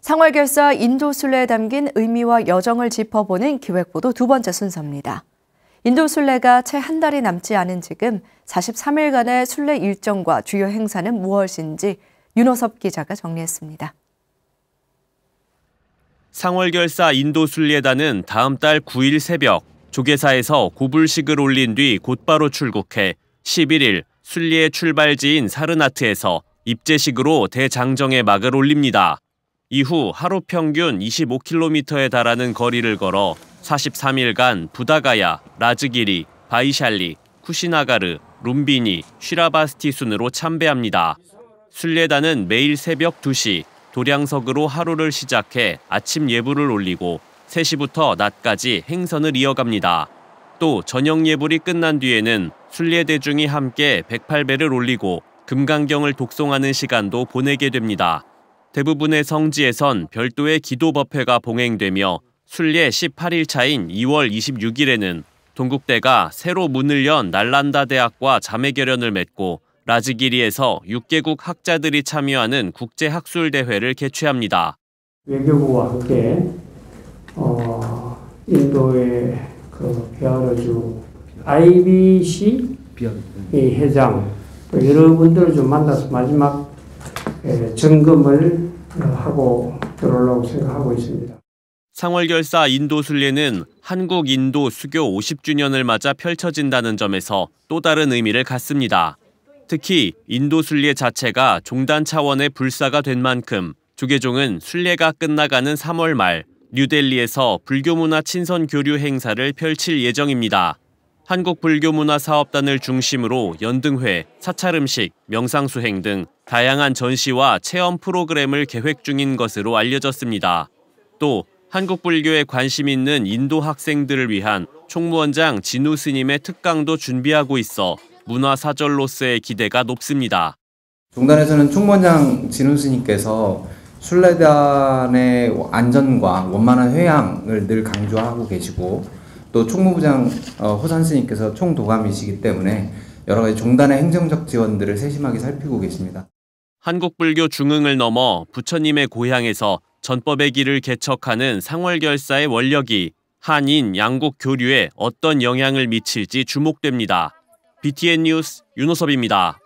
상월결사 인도순례에 담긴 의미와 여정을 짚어보는 기획보도 두 번째 순서입니다. 인도순례가 채 한 달이 남지 않은 지금 43일간의 순례 일정과 주요 행사는 무엇인지 윤호섭 기자가 정리했습니다. 상월결사 인도순례단은 다음 달 9일 새벽 조계사에서 고불식을 올린 뒤 곧바로 출국해 11일 순례의 출발지인 사르나트에서 입제식으로 대장정에 막을 올립니다. 이후 하루 평균 25km에 달하는 거리를 걸어 43일간 부다가야, 라즈기리, 바이샬리, 쿠시나가르, 룸비니, 쉬라바스티 순으로 참배합니다. 순례단은 매일 새벽 2시 도량석으로 하루를 시작해 아침 예불을 올리고 3시부터 낮까지 행선을 이어갑니다. 또 저녁 예불이 끝난 뒤에는 순례대중이 함께 108배를 올리고 금강경을 독송하는 시간도 보내게 됩니다. 대부분의 성지에선 별도의 기도법회가 봉행되며 순례 18일 차인 2월 26일에는 동국대가 새로 문을 연 날란다 대학과 자매결연을 맺고 라즈기리에서 6개국 학자들이 참여하는 국제학술대회를 개최합니다. 외교부와 함께 어, 인도의 그 베아러주 IBC 회장 여러분들을 좀 만나서 마지막 점검을 하고 들어오려고 생각하고 있습니다. 상월결사 인도순례는 한국 인도 수교 50주년을 맞아 펼쳐진다는 점에서 또 다른 의미를 갖습니다. 특히 인도 순례 자체가 종단 차원의 불사가 된 만큼 조계종은 순례가 끝나가는 3월 말 뉴델리에서 불교 문화 친선 교류 행사를 펼칠 예정입니다. 한국불교문화사업단을 중심으로 연등회, 사찰음식, 명상수행 등 다양한 전시와 체험 프로그램을 계획 중인 것으로 알려졌습니다. 또 한국불교에 관심 있는 인도 학생들을 위한 총무원장 진우 스님의 특강도 준비하고 있어 문화사절로서의 기대가 높습니다. 종단에서는 총무원장 진우 스님께서 순례단의 안전과 원만한 회양을 늘 강조하고 계시고 또 총무부장 어, 호산 스님께서 총도감이시기 때문에 여러 가지 종단의 행정적 지원들을 세심하게 살피고 계십니다. 한국불교 중흥을 넘어 부처님의 고향에서 전법의 길을 개척하는 상월결사의 원력이 한인 양국 교류에 어떤 영향을 미칠지 주목됩니다. BTN 뉴스 윤호섭입니다.